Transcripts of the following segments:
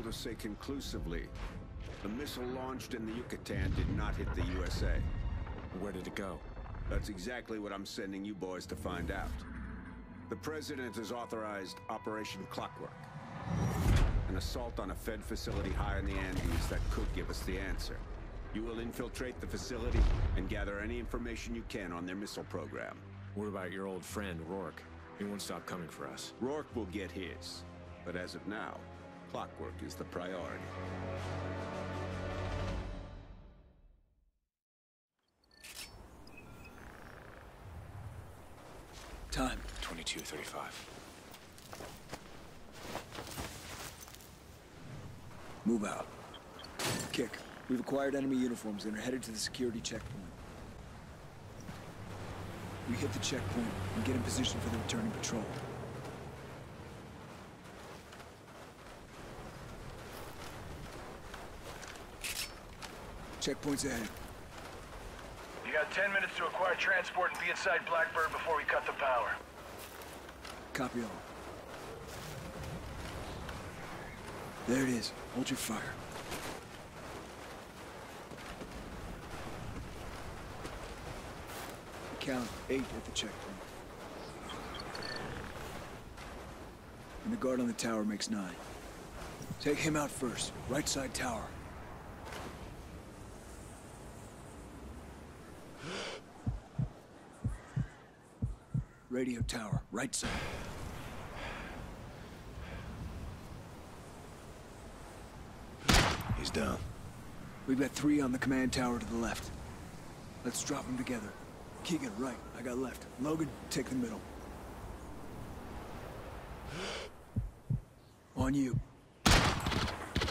able to say conclusively the missile launched in the Yucatan did not hit the USA. Where did it go? That's exactly what I'm sending you boys to find out. The President has authorized Operation Clockwork. An assault on a Fed facility high in the Andes that could give us the answer. You will infiltrate the facility and gather any information you can on their missile program. What about your old friend, Rorke? He won't stop coming for us. Rorke will get his. But as of now, Clockwork is the priority. Time. 2235. Move out. Kick. We've acquired enemy uniforms and are headed to the security checkpoint. We hit the checkpoint and get in position for the returning patrol. Checkpoint's ahead. You got 10 minutes to acquire transport and be inside Blackbird before we cut the power. Copy all. There it is. Hold your fire. Count eight at the checkpoint. And the guard on the tower makes nine. Take him out first. Right side tower. Radio tower, right side. He's down. We've got three on the command tower to the left. Let's drop them together. Keegan, right. I got left. Logan, take the middle. On you.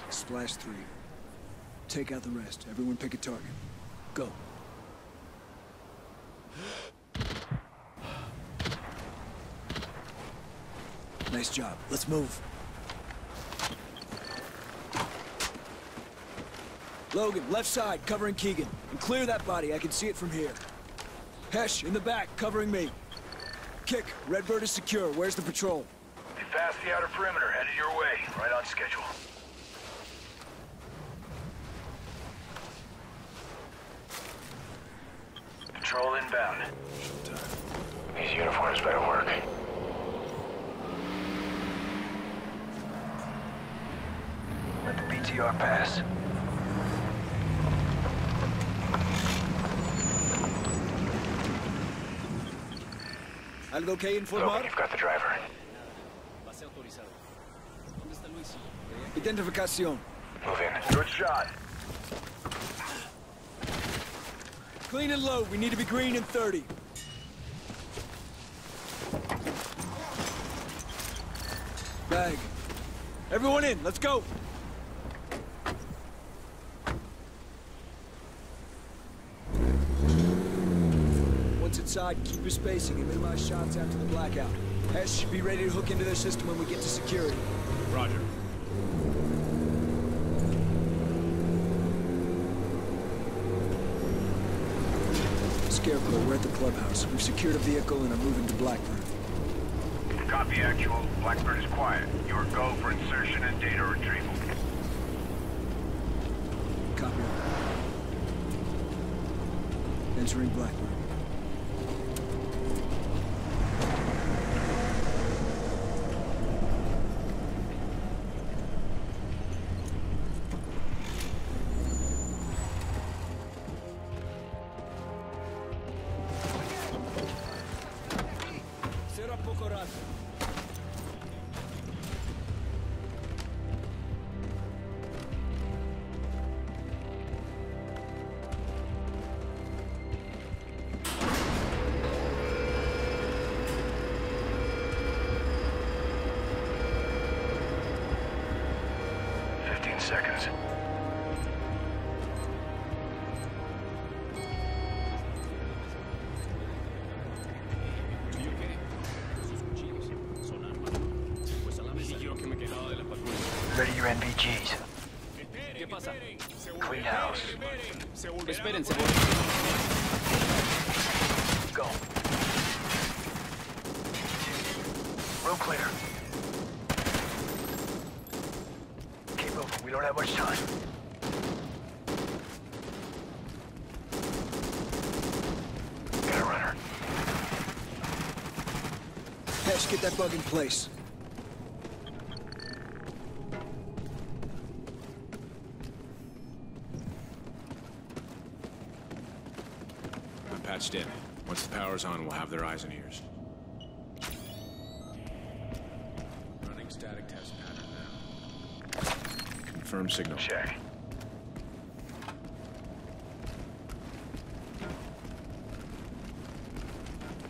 Splash three. Take out the rest. Everyone pick a target. Go. Nice job. Let's move. Logan, left side, covering Keegan. And clear that body, I can see it from here. Hesh, in the back, covering me. Kick, Redbird is secure. Where's the patrol? They passed the outer perimeter, headed your way. Right on schedule. Patrol inbound. These uniforms better work. Let pass. Algo que Logan, informar? you've got the driver. Identificación. Move in. Good shot. Clean and low. We need to be green in 30. Bag. Everyone in. Let's go. Once inside, keep your spacing and minimize shots after the blackout. Hesh, should be ready to hook into their system when we get to security. Roger. Scarecrow, we're at the clubhouse. We've secured a vehicle and are moving to Blackbird. Copy actual. Blackbird is quiet. Your go for insertion and data retrieval. Copy. Entering Blackbird. Terceiro Apocorato. Ready your NVGs. ¿Qué pasa? Clean house. Espérense. Go. Room clear. don't have much time. Got a runner. Hesh, get that bug in place. I'm patched in. Once the power's on, we'll have their eyes and ears. Running static test pattern now. Confirm signal. Check.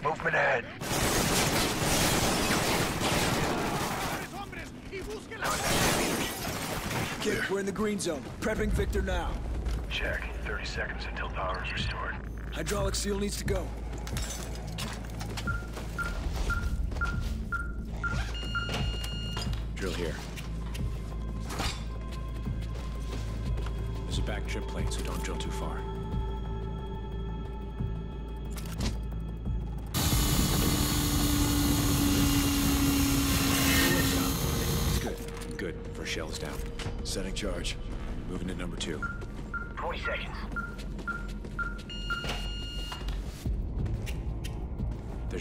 Movement ahead. Kick, we're in the green zone. Prepping Victor now. Check. 30 seconds until power is restored. Hydraulic seal needs to go. Drill here. There's a back trip plate, so don't drill too far. It's good. Good. First shell is down. Setting charge. Moving to number two. 20 seconds.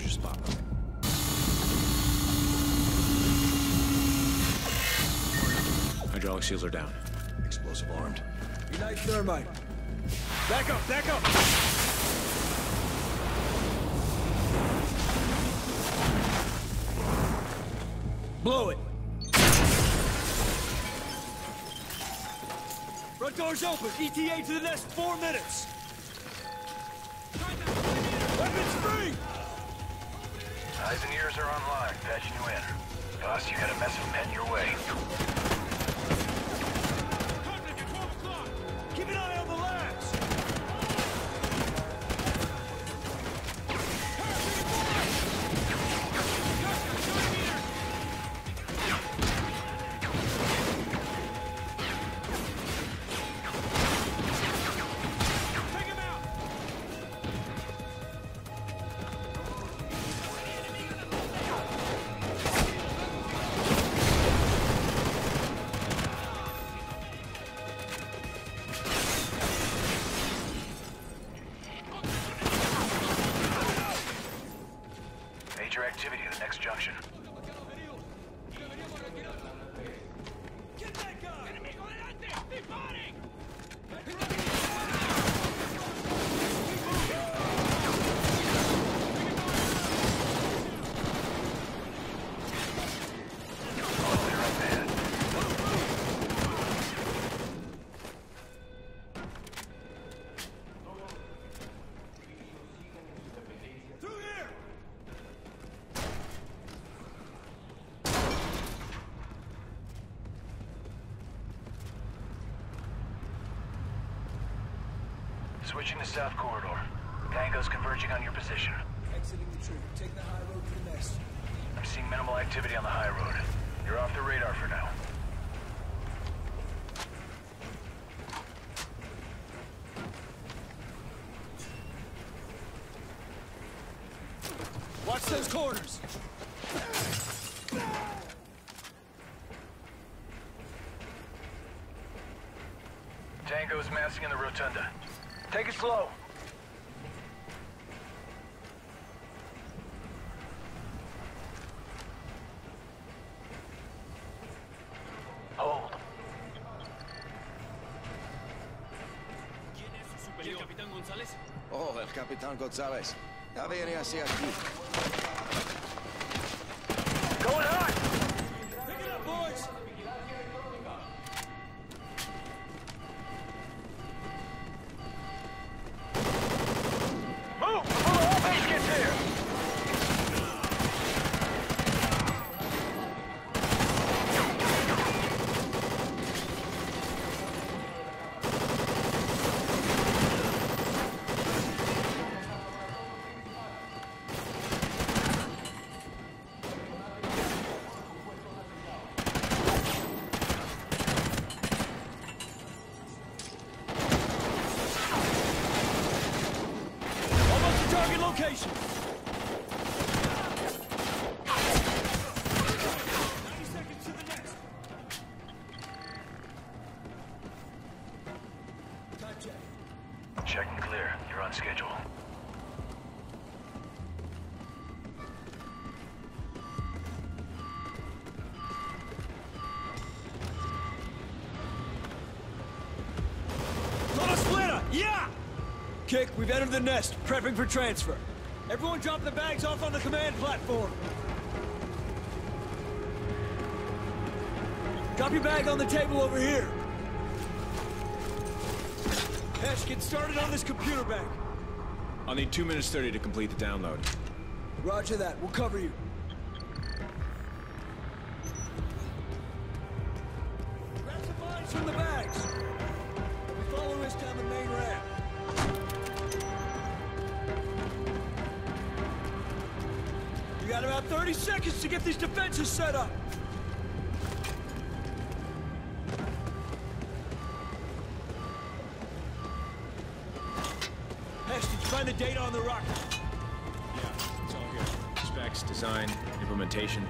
Your spot. Hydraulic seals are down. Explosive armed. Unite thermite. Back up, back up! Blow it. Front door's open. ETA to the next four minutes. Weapons free! Eyes and ears are online. Patching you in. Boss, you got a mess of men your way. Keep an eye on the labs. Switching to south corridor. Tango's converging on your position. Exiting the tree. Take the high road to the nest. I'm seeing minimal activity on the high road. You're off the radar for now. Watch those corners! Tango's massing in the rotunda. Take it slow. Hold. ¿Y el capitán González? Oh, el Capitán González. Ya viene hacia aquí. Target location! We've entered the nest, prepping for transfer. Everyone drop the bags off on the command platform. Drop your bag on the table over here. Hesh, get started on this computer bank. I'll need 2 minutes 30 to complete the download. Roger that, we'll cover you. Seconds to get these defenses set up. You find the data on the rocket? Yeah, it's all here. Specs, design, implementation.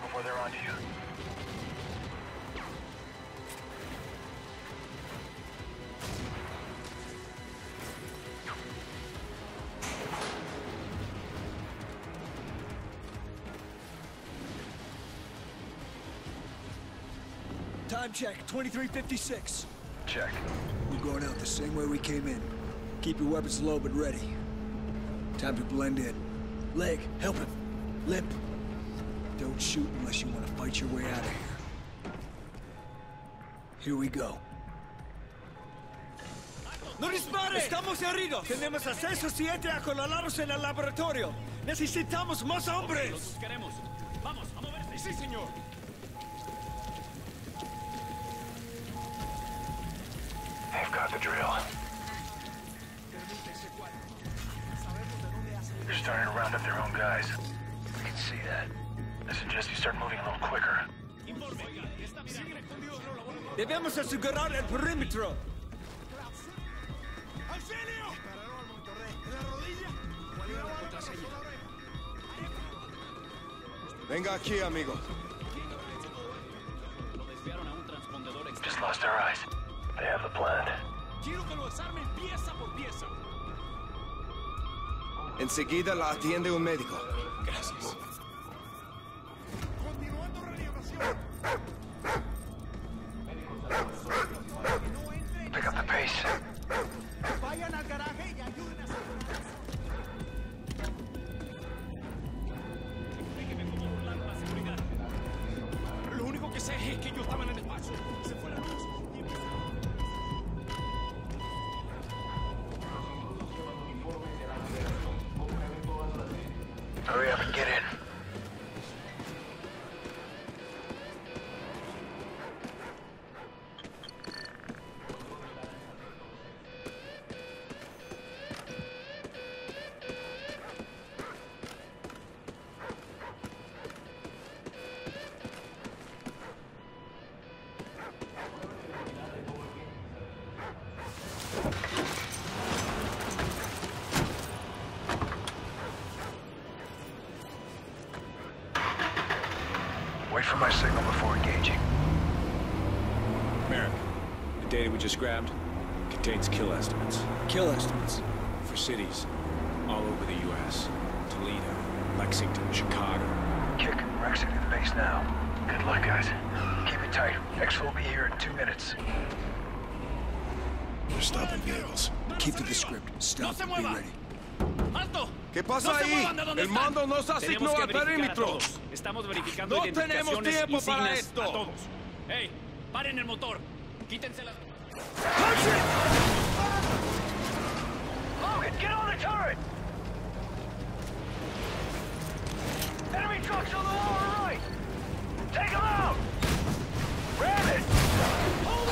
down before they're onto you. Time check, 2356. Check. We're going out the same way we came in. Keep your weapons low but ready. Time to blend in. Leg, help him. Limp, don't shoot unless you want to fight your way out of here. Here we go. ¡No dispare! ¡Estamos heridos! Tenemos acceso siete acolalados en el laboratorio. Necesitamos más hombres. los queremos. Vamos, a moverse. Sí, señor. They've got the drill. They're starting to round up their own guys. We can see that. I suggest you start moving a little quicker. Debemos asegurar el perímetro. Venga aquí, amigo. Just lost our eyes. They have the plan. Quiero que lo desarmen pieza por pieza. Enseguida la atiende un médico. Gracias. Hurry up and get in. My signal before engaging. Merrick, the data we just grabbed contains kill estimates Kill estimates. for cities all over the U.S. Toledo, Lexington, Chicago. Kick, we're exiting the base now. Good luck, guys. Keep it tight. X will be here in two minutes. They're stopping vehicles. Keep to the script. Stop. se Be ready. ¡Alto! ¿Qué pasa ¡No se ahí? El están! mando nos Tenemos asignó a perímetro. todos. Estamos verificando No tenemos tiempo para insignes esto. a todos. ¡Ey! ¡Paren el motor! ¡Quítense las... Logan, get on the turret! Enemy trucks on the lower right! Take them out! Ram it!